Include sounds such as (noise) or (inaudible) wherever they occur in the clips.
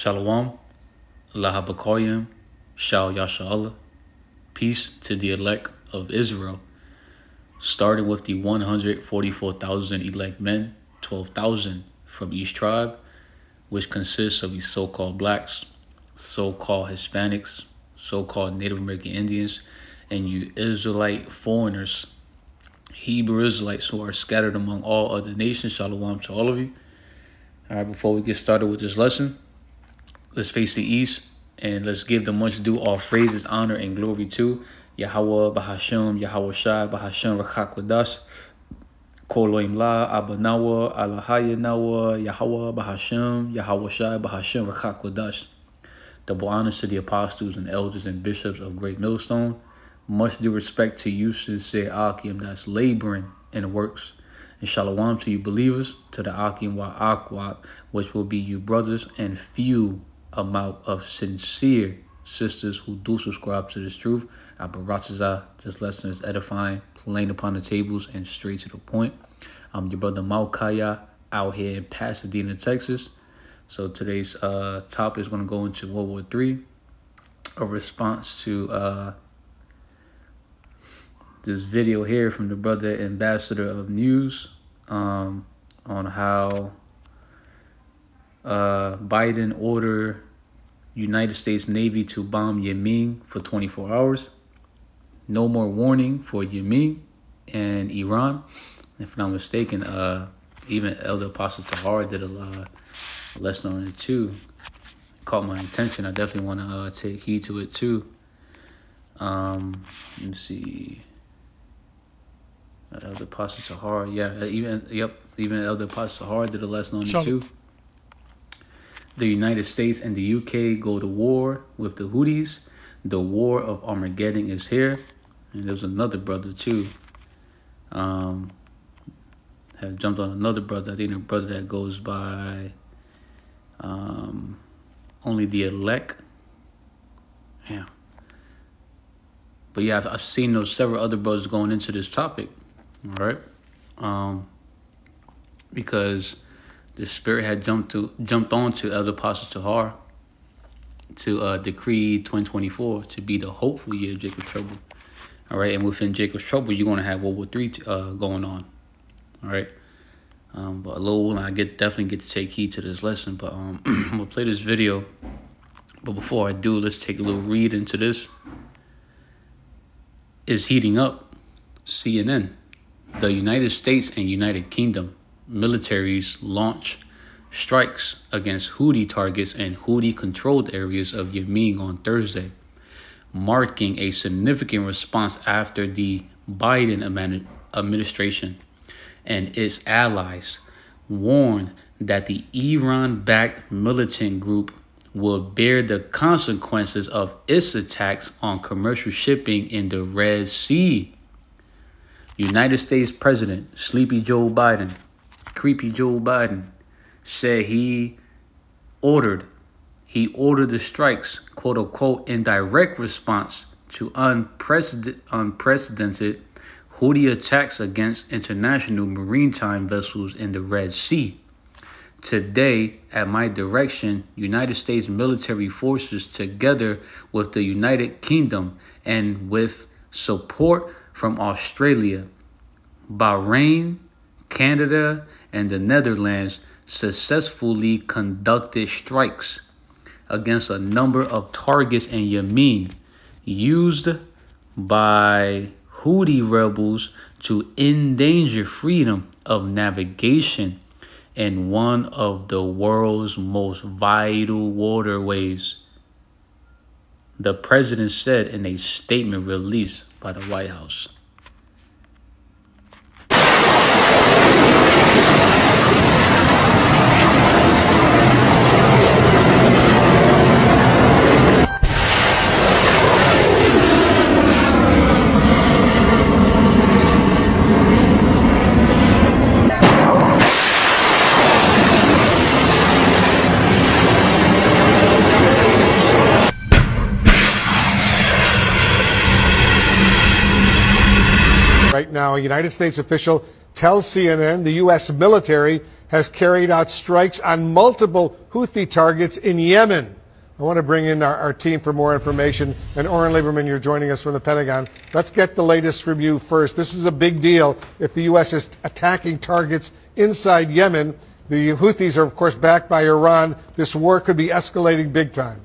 Shalom, Lahabakoyim, Shal Yashala, peace to the elect of Israel, starting with the 144,000 elect men, 12,000 from each tribe, which consists of the so called blacks, so called Hispanics, so called Native American Indians, and you Israelite foreigners, Hebrew Israelites who are scattered among all other nations. Shalom to all of you. All right, before we get started with this lesson, Let's face the East and let's give the much due all phrases, honor, and glory to Yahawah, Bahasham, Yahawashi, Bahasham, Rakhakwadash, Koloim La, Abanawa, Alahaya Nawa, Yahawah, Bahasham, Yahawashi, Bahasham, Rakhakwadash. Double honors to the apostles and elders and bishops of Great Millstone. Much due respect to you, sincere Akim, that's laboring in works. And shalom to you believers, to the Akim wa Akwat, which will be you brothers and few amount of sincere sisters who do subscribe to this truth. Abaratza, this lesson is edifying, plain upon the tables, and straight to the point. I'm your brother Malkiyah out here in Pasadena, Texas. So today's uh, topic is going to go into World War Three, a response to uh, this video here from the brother ambassador of news um, on how uh, Biden ordered United States Navy to bomb Yemen for 24 hours. No more warning for Yemen and Iran. If I'm not mistaken, uh, even Elder Apostle Tahar did a uh, lesson on it too. Caught my attention. I definitely want to uh, take heed to it too. Um, let me see. Elder Apostle Tahar, yeah, even yep, even Elder Apostle Tahar did a lesson on it too the United States and the UK go to war with the Houthis. The war of Armageddon is here. And there's another brother too. Um, have jumped on another brother. I think a brother that goes by um, only the elect. Yeah. But yeah, I've, I've seen those several other brothers going into this topic. All right. Um, because the Spirit had jumped to jumped on to Elder Apostle Tahar to uh, decree 2024 to be the hopeful year of Jacob's trouble. All right, and within Jacob's trouble, you're gonna have World War Three uh, going on. All right, um, but a little I get definitely get to take heed to this lesson. But um, (clears throat) I'm gonna play this video. But before I do, let's take a little read into this. Is heating up. CNN, the United States and United Kingdom militaries launch strikes against Houthi targets and Houthi controlled areas of Yemen on Thursday, marking a significant response after the Biden administration and its allies warned that the Iran backed militant group will bear the consequences of its attacks on commercial shipping in the Red Sea. United States President Sleepy Joe Biden creepy Joe Biden said he ordered he ordered the strikes, quote unquote, in direct response to unprecedented, unprecedented Houthi attacks against international maritime vessels in the Red Sea. Today, at my direction, United States military forces, together with the United Kingdom and with support from Australia, Bahrain, Canada, and the Netherlands successfully conducted strikes against a number of targets in Yemen used by Houthi rebels to endanger freedom of navigation in one of the world's most vital waterways. The president said in a statement released by the White House. Now, a United States official tells CNN the U.S. military has carried out strikes on multiple Houthi targets in Yemen. I want to bring in our, our, team for more information. And Oren Liebermann, you're joining us from the Pentagon. Let's get the latest from you first. This is a big deal if the U.S. is attacking targets inside Yemen. The Houthis are, of course, backed by Iran. This war could be escalating big time.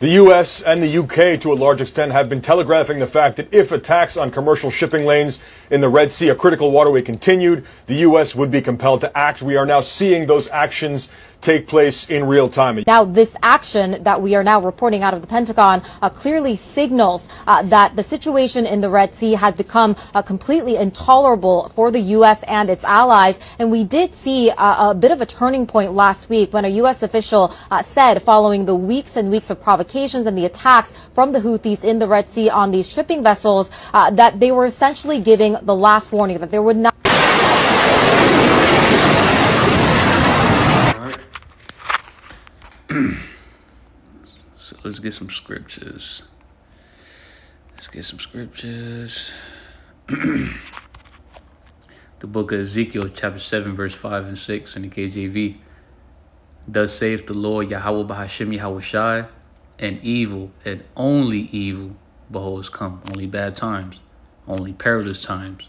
The U.S. and the U.K., to a large extent, have been telegraphing the fact that if attacks on commercial shipping lanes in the Red Sea, a critical waterway, continued, the U.S. would be compelled to act. We are now seeing those actions take place in real time. Now, this action that we are now reporting out of the Pentagon uh, clearly signals uh, that the situation in the Red Sea had become uh, completely intolerable for the U.S. and its allies. And we did see uh, a bit of a turning point last week when a U.S. official uh, said, following the weeks and weeks of provocations and the attacks from the Houthis in the Red Sea on these shipping vessels, uh, that they were essentially giving the last warning that there would not (clears throat) so let's get some scriptures. Let's get some scriptures. (clears throat) the book of Ezekiel, chapter 7, verse 5 and 6 in the KJV. Thus saith the Lord Yahawah Bahasham Yahweh Shai, and evil, and only evil, behold, come. Only bad times, only perilous times.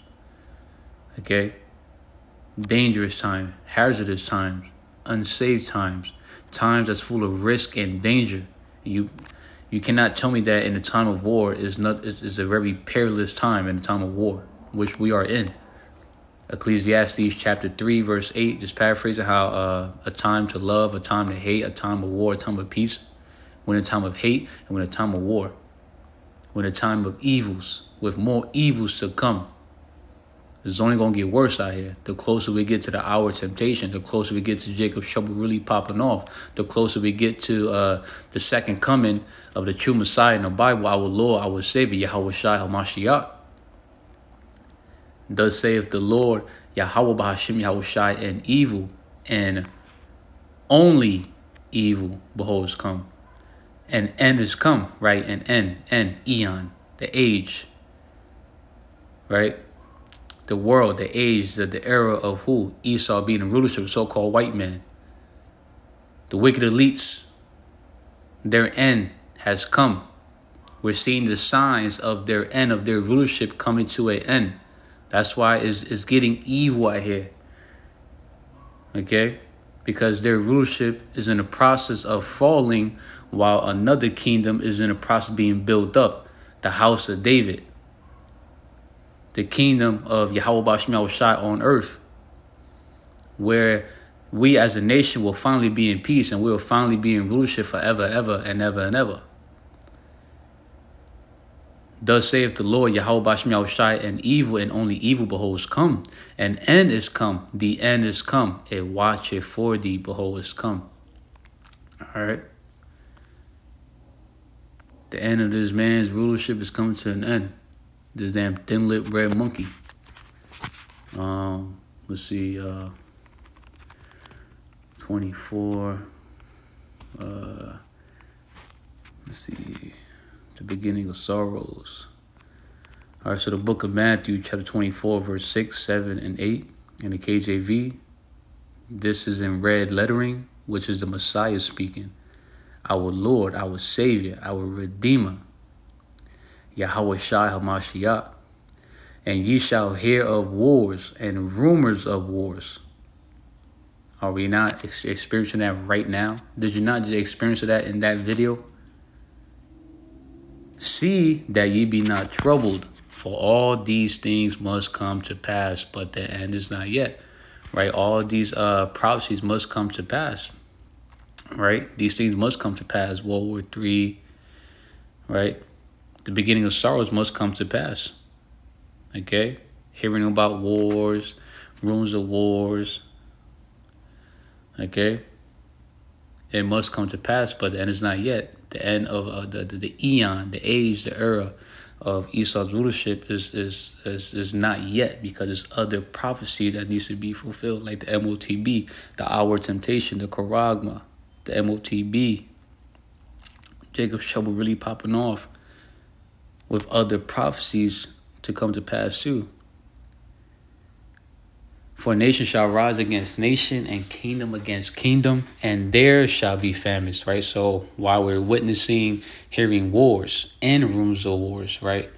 Okay? Dangerous times, hazardous times, unsafe times, times that's full of risk and danger. You you cannot tell me that in a time of war is not is, is a very perilous time in a time of war, which we are in. Ecclesiastes chapter 3, verse 8, just paraphrasing how uh, a time to love, a time to hate, a time of war, a time of peace, when a time of hate, and when a time of war, when a time of evils, with more evils to come. It's only going to get worse out here. The closer we get to the hour of temptation, the closer we get to Jacob's trouble really popping off, the closer we get to uh, the second coming of the true Messiah in the Bible, our Lord, our Savior, Yahawashi HaMashiach. Thus saith the Lord, Yahawah Bahasham Yahweh Shai, and evil, and only evil, behold, is come. And end is come, right? And end, end, eon, the age, right? The world, the age, the, the era of who? Esau being in rulership, so-called white man. The wicked elites, their end has come. We're seeing the signs of their end, of their rulership coming to an end. That's why it's, it's getting evil out here. Okay? Because their rulership is in the process of falling while another kingdom is in the process of being built up. The house of David the kingdom of Yahweh Bashmel Shai on earth, where we as a nation will finally be in peace and we will finally be in rulership forever, ever, and ever and ever. Thus saith the Lord, Yahweh Bashmel Shai, and evil and only evil beholds come, and end is come, the end is come, a watch it for thee, behold, is come. Alright. The end of this man's rulership is coming to an end this damn thin lip red monkey. Um, let's see, uh, 24, uh, let's see, the beginning of sorrows. All right, so the book of Matthew, chapter 24, verse 6, 7, and 8 in the KJV. This is in red lettering, which is the Messiah speaking. Our Lord, our Savior, our Redeemer, Yahawashi HaMashiach. And ye shall hear of wars and rumors of wars. Are we not ex experiencing that right now? Did you not just experience that in that video? See that ye be not troubled, for all these things must come to pass, but the end is not yet. Right? All these uh prophecies must come to pass. Right? These things must come to pass. World War Three, right? The beginning of sorrows must come to pass. Okay? Hearing about wars, rumors of wars. Okay? It must come to pass, but the end is not yet. The end of uh, the, the, the eon, the age, the era of Esau's rulership is, is, is, is not yet because there's other prophecy that needs to be fulfilled, like the MOTB, the hour temptation, the Charagma, the MOTB. Jacob's trouble really popping off with other prophecies to come to pass too. For nation shall rise against nation and kingdom against kingdom, and there shall be famines, right? So while we're witnessing, hearing wars and rumors of wars, right?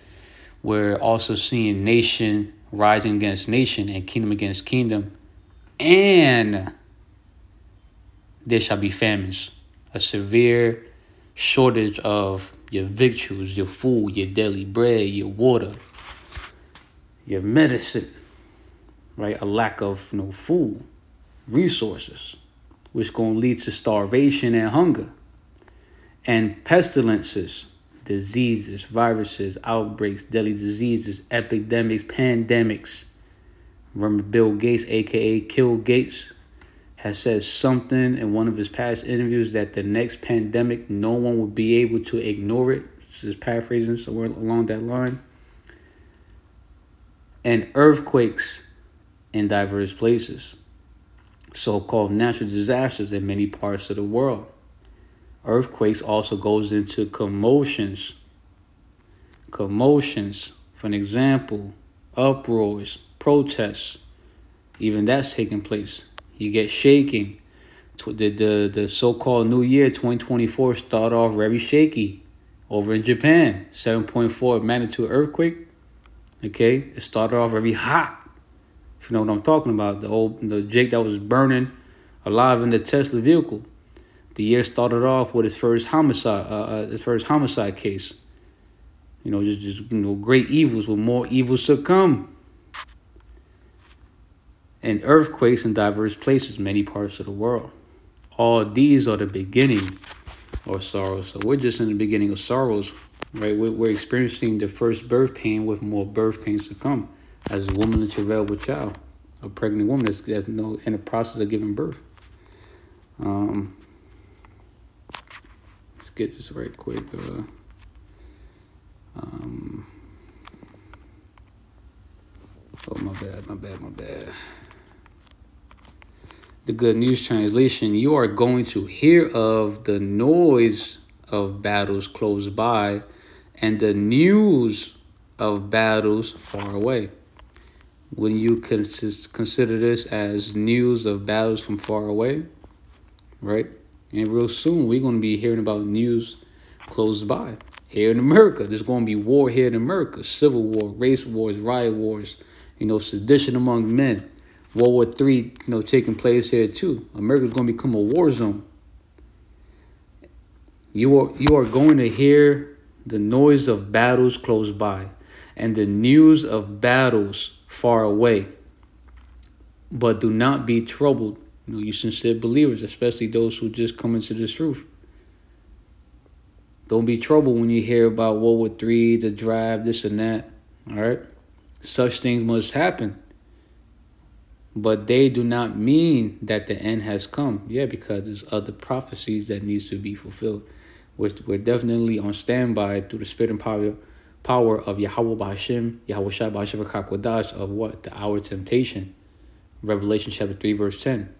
We're also seeing nation rising against nation and kingdom against kingdom, and there shall be famines, a severe shortage of your victuals, your food, your daily bread, your water, your medicine right? A lack of you know food, resources, which going to lead to starvation and hunger, and pestilences, diseases, viruses, outbreaks, deadly diseases, epidemics, pandemics. Remember Bill Gates, aka Kill Gates, has said something in one of his past interviews that the next pandemic, no one will be able to ignore it. Just paraphrasing somewhere along that line. And earthquakes in diverse places, so called natural disasters in many parts of the world. Earthquakes also goes into commotions. Commotions, for an example, uproars, protests, even that's taking place. You get shaking. The, the, the so-called New Year 2024 start off very shaky over in Japan. 7.4 magnitude earthquake. Okay, it started off very hot you know what I'm talking about, the old the Jake that was burning alive in the Tesla vehicle. The year started off with his first homicide, uh, uh, his first homicide case. You know, just just you know, great evils with more evils to come. And earthquakes in diverse places, many parts of the world. All these are the beginning of sorrows. So we're just in the beginning of sorrows, right? We're, we're experiencing the first birth pain with more birth pains to come as a woman in travail with child, a pregnant woman that's, that's no in the process of giving birth. Um, let's get this right quick. Uh, um, oh my bad, my bad, my bad. The Good News Translation: You are going to hear of the noise of battles close by, and the news of battles far away when you consider this as news of battles from far away, right? And real soon we're going to be hearing about news close by. Here in America, there's going to be war here in America, civil war, race wars, riot wars, you know, sedition among men, World War Three, you know, taking place here too. America's going to become a war zone. You are you are going to hear the noise of battles close by, and the news of battles far away. But do not be troubled, you know, you sincere believers, especially those who just come into this truth. Don't be troubled when you hear about World War Three, the drive, this and that. All right, such things must happen, but they do not mean that the end has come. Yeah, because there's other prophecies that needs to be fulfilled. We're, we're definitely on standby through the spirit and power power of Yahawah Bahasham, Yahweh Shai Bahasham Kodash of what? The hour temptation. Revelation chapter 3, verse 10.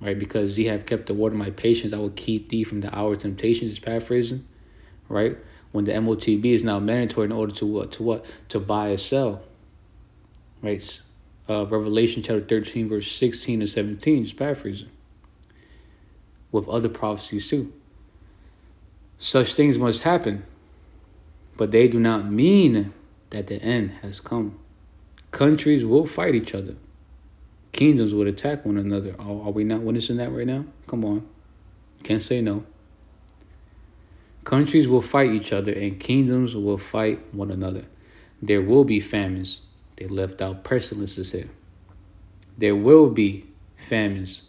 Right? Because ye have kept the word of my patience, I will keep thee from the hour of temptation. Just paraphrasing. Right? When the MOTB is now mandatory in order to what? To what? To buy or sell. Right? Uh, Revelation chapter 13, verse 16 and 17. Just paraphrasing. With other prophecies too. Such things must happen but they do not mean that the end has come. Countries will fight each other. Kingdoms will attack one another. Are we not witnessing that right now? Come on. Can't say no. Countries will fight each other and kingdoms will fight one another. There will be famines. They left out pestilences here. There will be famines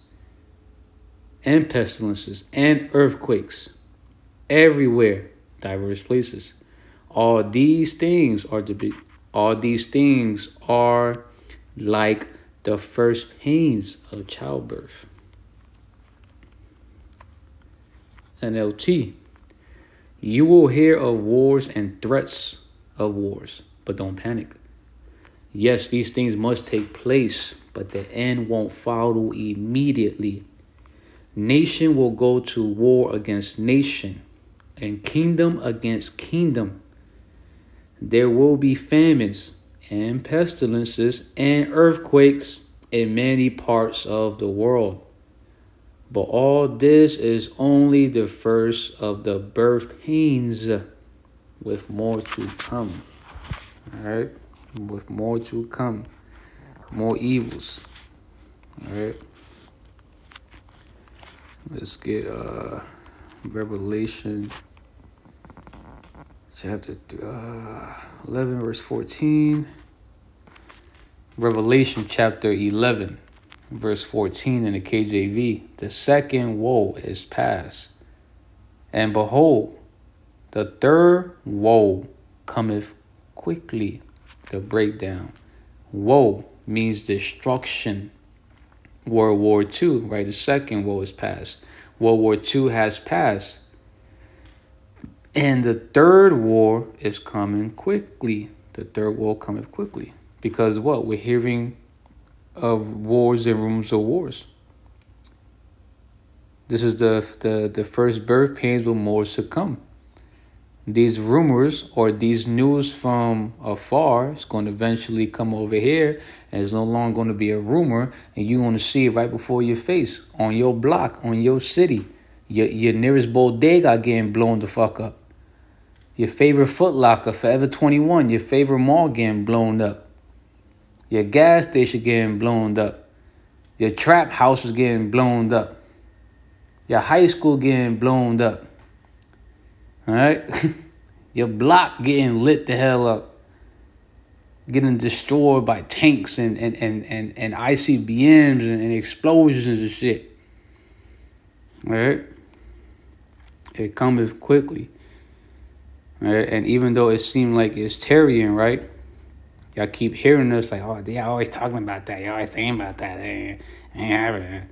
and pestilences and earthquakes everywhere, diverse places. All these things are to be all these things are like the first pains of childbirth. NLT. You will hear of wars and threats of wars, but don't panic. Yes, these things must take place, but the end won't follow immediately. Nation will go to war against nation, and kingdom against kingdom there will be famines and pestilences and earthquakes in many parts of the world. But all this is only the first of the birth pains, with more to come. All right, with more to come, more evils. All right. Let's get uh Revelation chapter uh, 11 verse 14. Revelation chapter 11 verse 14 in the KJV. The second woe is past. And behold, the third woe cometh quickly. The breakdown. Woe means destruction. World War II, right? The second woe is past. World War II has passed. And the third war is coming quickly. The third war coming quickly. Because what? We're hearing of wars and rumors of wars. This is the, the, the first birth pains with more come. These rumors or these news from afar is going to eventually come over here and it's no longer going to be a rumor and you're going to see it right before your face on your block, on your city. Your, your nearest bodega getting blown the fuck up. Your favorite Footlocker, Forever 21, your favorite mall getting blown up. Your gas station getting blown up. Your trap house is getting blown up. Your high school getting blown up. All right? (laughs) Your block getting lit the hell up. Getting destroyed by tanks and, and, and, and, and ICBMs and, and explosions and shit. All right? It comes quickly. All right? And even though it seemed like it's tarrying, right? y'all keep hearing us like, oh, they always talking about that. Y'all always saying about that. They ain't it.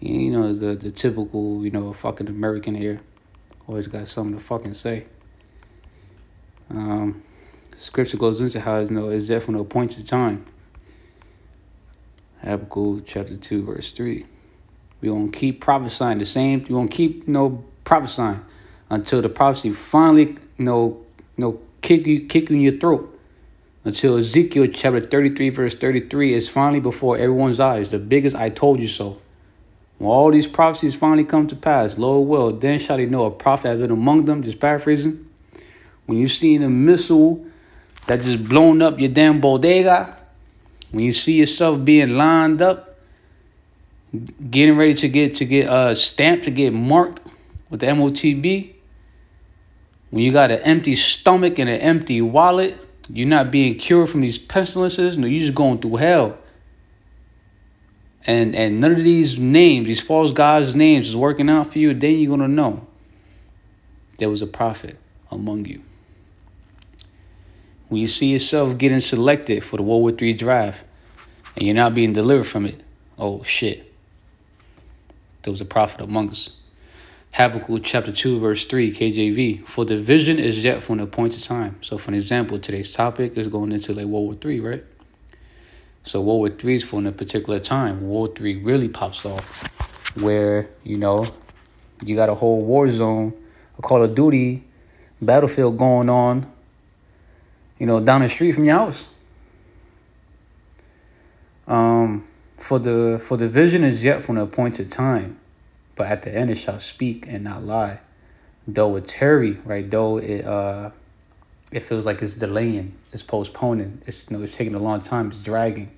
You know, the, the typical, you know, fucking American here. Always got something to fucking say. Um, scripture goes into how it's no, there from no appointed time. Habakkuk chapter 2, verse 3. we won't keep prophesying the same. we won't keep, know, prophesying until the prophecy finally, you know kick you, kick you in your throat until Ezekiel chapter 33, verse 33 is finally before everyone's eyes. The biggest I told you so. When all these prophecies finally come to pass, Lord will, then shall they know a prophet has been among them, just paraphrasing. When you see a missile that just blown up your damn bodega, when you see yourself being lined up, getting ready to get to get uh stamped to get marked with the MOTB, when you got an empty stomach and an empty wallet, you're not being cured from these pestilences. No, you're just going through hell. And and none of these names, these false gods' names, is working out for you. Then you're gonna know there was a prophet among you. When you see yourself getting selected for the World War III draft, and you're not being delivered from it, oh shit, there was a prophet among us. Habakkuk chapter 2, verse 3, KJV. For the vision is yet for an appointed time. So, for an example, today's topic is going into like World War III, right? So, World War III is for in a particular time. World War Three really pops off, where, you know, you got a whole war zone, a Call of Duty battlefield going on, you know, down the street from your house. Um, for the for the vision is yet for an appointed time but at the end it shall speak and not lie. Though it tarry, right? Though it uh it feels like it's delaying, it's postponing, it's you know, it's taking a long time, it's dragging.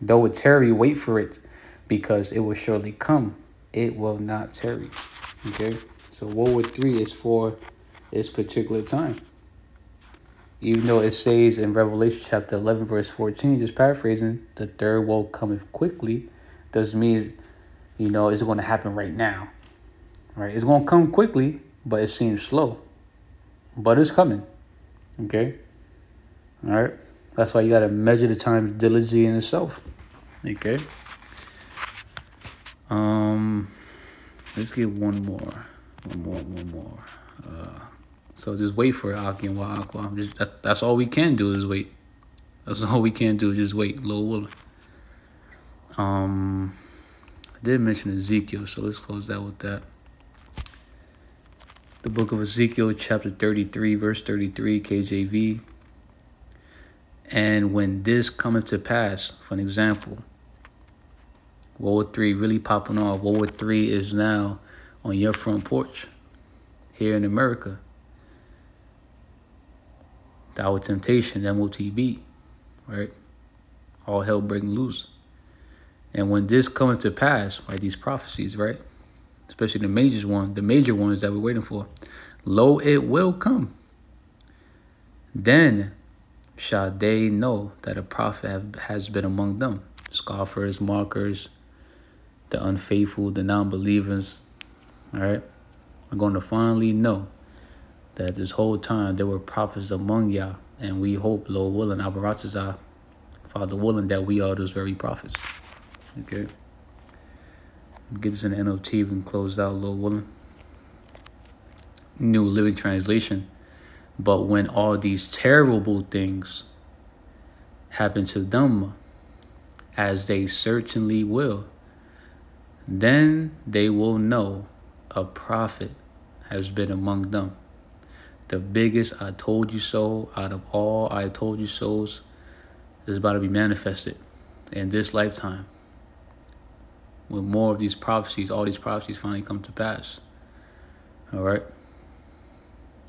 Though it tarry, wait for it, because it will surely come. It will not tarry. Okay? So World War Three is for this particular time. Even though it says in Revelation chapter 11, verse 14, just paraphrasing, the third woe cometh quickly, doesn't mean you know, it's going to happen right now. Right? It's going to come quickly, but it seems slow. But it's coming. Okay? All right? That's why you got to measure the time diligently in itself. Okay? Um, let's get one more. One more, one more. Uh, so just wait for Aki and. Just, that, that's all we can do is wait. That's all we can do is just wait. Low Um, I did mention Ezekiel, so let's close that with that. The book of Ezekiel, chapter 33, verse 33, KJV. And when this cometh to pass, for an example, World War Three really popping off. World War Three is now on your front porch here in America. Our Temptation, MOTB, right? All hell breaking loose. And when this comes to pass, right, these prophecies, right? Especially the major one, the major ones that we're waiting for. Lo, it will come. Then shall they know that a prophet have, has been among them. Scoffers, mockers, the unfaithful, the non-believers, all right? We're going to finally know that this whole time there were prophets among y'all, and we hope, Lord willing, Abaratazah, Father willing, that we are those very prophets. Okay? Get this in the NOT, we can close out, Lord willing. New Living Translation. But when all these terrible things happen to them, as they certainly will, then they will know a prophet has been among them the biggest I told you so out of all I told you so's is about to be manifested in this lifetime. When more of these prophecies, all these prophecies finally come to pass. All right.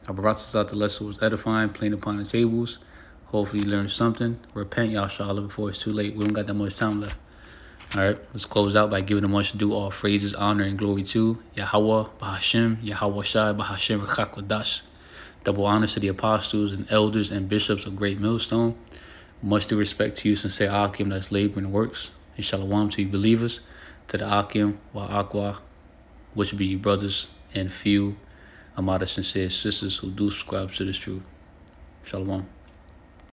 I brought this out the lesson was edifying, playing upon the tables. Hopefully you learned something. Repent, y'all, Charlotte, before it's too late. We don't got that much time left. All right, let's close out by giving a much due all phrases, honor, and glory to Yahawah, Bahasham, Yahweh Shai, Bahasham, Rechakodash. Double honors to the apostles and elders and bishops of Great Millstone. Much due respect to you, since sincere Akim, that's laboring works. And shalom to you believers, to the Akim, wa Aqua, which be you brothers, and few Amada sincere sisters who do subscribe to this truth. Shalom.